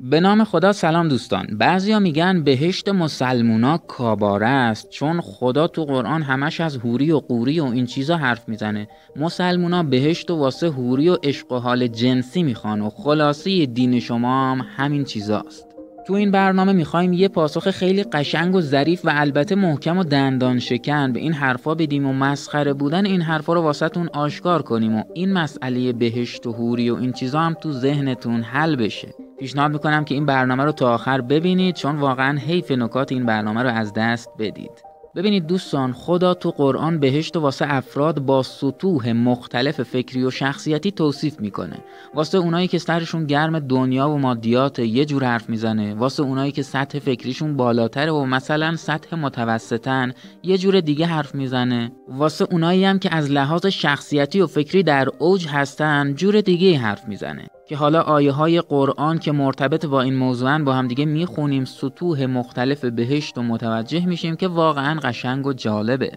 به نام خدا سلام دوستان. بعضیا میگن بهشت مسلمونا کاباره است چون خدا تو قرآن همش از هوری و قوری و این چیزا حرف می‌زنه. مسلمونا بهشت و واسه هوری و عشق و حال جنسی می‌خوان و خلاصی دین شما هم همین چیزاست. تو این برنامه می‌خوایم یه پاسخ خیلی قشنگ و ظریف و البته محکم و دندان شکن به این حرفا بدیم و مسخره بودن این حرفا رو واسهتون آشکار کنیم و این مسئله بهشت و هوری و این چیزا هم تو ذهنتون حل بشه. پیشنهاد می‌کنم که این برنامه رو تا آخر ببینید چون واقعا حیف نکات این برنامه رو از دست بدید. ببینید دوستان خدا تو قرآن بهشت و واسه افراد با سطوح مختلف فکری و شخصیتی توصیف می‌کنه. واسه اونایی که سرشون گرم دنیا و مادیات یه جور حرف می‌زنه. واسه اونایی که سطح فکریشون بالاتره و مثلا سطح متوسطن یه جور دیگه حرف می‌زنه. واسه اونایی هم که از لحاظ شخصیتی و فکری در اوج هستن جور دیگه حرف می‌زنه. که حالا آیه های قرآن که مرتبط با این موضوعن با هم دیگه می‌خونیم سطوح مختلف بهشت و متوجه میشیم که واقعا قشنگ و جالبه.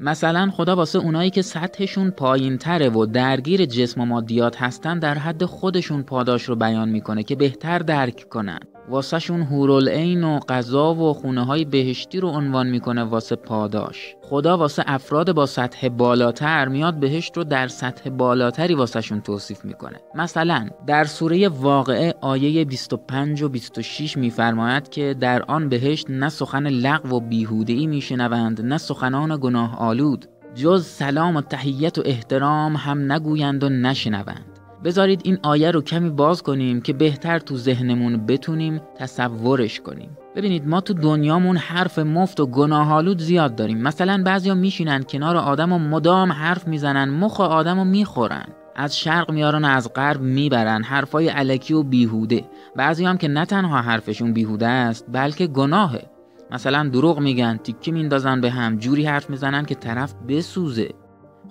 مثلا خدا واسه اونایی که سطحشون پایین تره و درگیر جسم و مادیات هستن در حد خودشون پاداش رو بیان می‌کنه که بهتر درک کنن. واسه شون هورالعین و غذا و خونه های بهشتی رو عنوان می‌کنه واسه پاداش. خدا واسه افراد با سطح بالاتر میاد بهشت رو در سطح بالاتری واسه شون توصیف می‌کنه. مثلا در سوره واقعه آیه 25 و 26 میفرماید که در آن بهشت نه سخن لغو و بیهوده‌ای میشنوند نه سخنان گناه آلود. جز سلام و تحیت و احترام هم نگویند و نشنوند. بذارید این آیه رو کمی باز کنیم که بهتر تو ذهنمون بتونیم تصورش کنیم. ببینید ما تو دنیامون حرف مفت و گناهالود زیاد داریم. مثلا بعضیا میشینن کنار آدم و مدام حرف می‌زنن مخ آدم و می‌خورن. از شرق میارن از غرب می‌برن. حرفای علکی و بیهوده. بعضی هم که نه تنها حرفشون بیهوده است بلکه گناهه. مثلا دروغ میگن تیکه میندازن به هم جوری حرف می‌زنن که طرف بسوزه.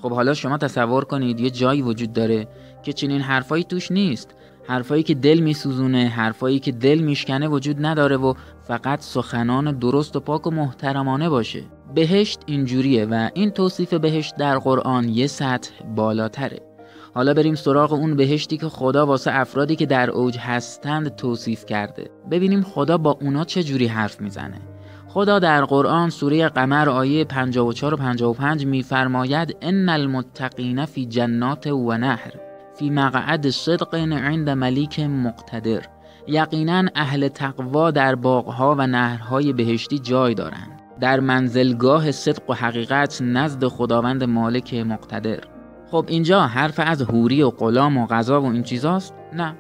خب حالا شما تصور کنید یه جایی وجود داره که چنین حرفایی توش نیست. حرفایی که دل میسوزونه حرفایی که دل میشکنه وجود نداره و فقط سخنان درست و پاک و محترمانه باشه. بهشت اینجوریه و این توصیف بهشت در قرآن یه سطح بالاتره. حالا بریم سراغ اون بهشتی که خدا واسه افرادی که در اوج هستند توصیف کرده. ببینیم خدا با اونا چه جوری حرف می‌زنه. خدا در قرآن سوره قمر آیه 54 و 55 میفرماید ان المتقین فی جنات و نهر فی مقعد صدق عند ملیک مقتدر. یقینا اهل تقوا در باغها و نهرهای بهشتی جای دارند. در منزلگاه صدق و حقیقت نزد خداوند مالک مقتدر. خب اینجا حرف از هوری و غلام و غذا و این چیزاست؟ نه.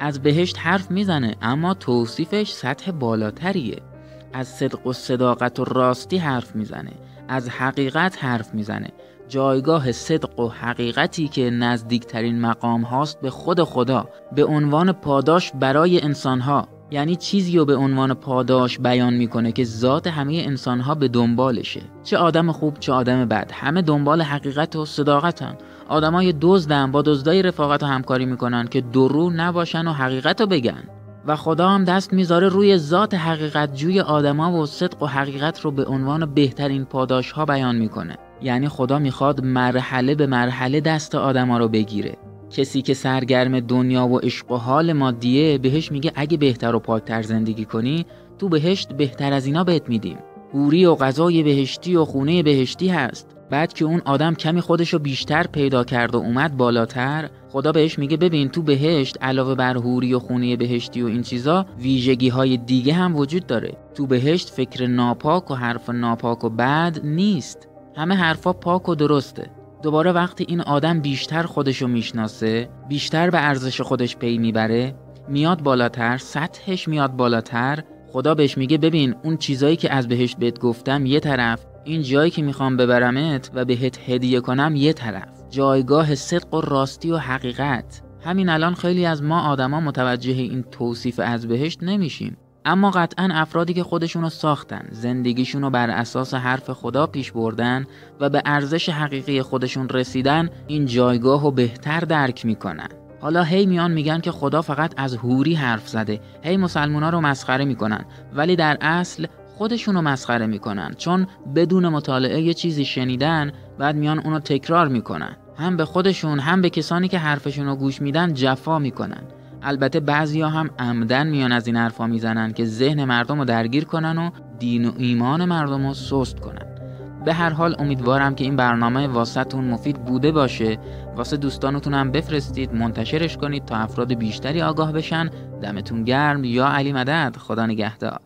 از بهشت حرف می‌زنه اما توصیفش سطح بالاتریه. از صدق و صداقت و راستی حرف می‌زنه از حقیقت حرف می‌زنه. جایگاه صدق و حقیقتی که نزدیکترین مقام هاست به خود خدا به عنوان پاداش برای انسانها. یعنی چیزی رو به عنوان پاداش بیان می‌کنه که ذات همه انسانها به دنبالشه. چه آدم خوب چه آدم بد. همه دنبال حقیقت و صداقتن. آدمای دزدن با دزدای رفاقت و همکاری می‌کنن که درو نباشن و حقیقت رو بگن. و خدا هم دست می‌ذاره روی ذات حقیقت جوی آدما و صدق و حقیقت رو به عنوان بهترین پاداش ها بیان می‌کنه. یعنی خدا می‌خواد مرحله به مرحله دست آدما رو بگیره. کسی که سرگرم دنیا و عشق و حال مادیه بهش میگه اگه بهتر و پاکتر زندگی کنی تو بهشت بهتر از اینا بهت میدیم. حوری و غذای بهشتی و خونه بهشتی هست. بعد که اون آدم کمی خودشو بیشتر پیدا کرد و اومد بالاتر خدا بهش میگه ببین تو بهشت علاوه بر حوری و خونه بهشتی و این چیزا ویژگی های دیگه هم وجود داره. تو بهشت فکر ناپاک و حرف ناپاک و بد نیست. همه حرفا پاک و درسته. دوباره وقتی این آدم بیشتر خودشو می‌شناسه بیشتر به ارزش خودش پی می‌بره میاد بالاتر سطحش میاد بالاتر خدا بهش میگه ببین اون چیزایی که از بهشت بهت گفتم یه طرف این جایی که می‌خوام ببرمت و بهت هدیه کنم یه طرف جایگاه صدق و راستی و حقیقت. همین الان خیلی از ما آدما متوجه این توصیف از بهشت نمیشیم. اما قطعا افرادی که خودشونو ساختن زندگیشونو بر اساس حرف خدا پیش بردن و به ارزش حقیقی خودشون رسیدن این جایگاه رو بهتر درک می‌کنن. حالا هی میان میگن که خدا فقط از هوری حرف زده. هی مسلمونا رو مسخره می‌کنن. ولی در اصل خودشونو مسخره می‌کنن. چون بدون مطالعه یه چیزی شنیدن بعد میان اونو تکرار می‌کنن. هم به خودشون هم به کسانی که حرفشون رو گوش میدن جفا می‌کنن. البته بعضیا هم عمدن میان از این حرفا می‌زنن که ذهن مردم رو درگیر کنن و دین و ایمان مردم رو سست کنن. به هر حال امیدوارم که این برنامه واسهتون مفید بوده باشه. واسه دوستانتون هم بفرستید منتشرش کنید تا افراد بیشتری آگاه بشن. دمتون گرم. یا علی مدد. خدا نگهدار.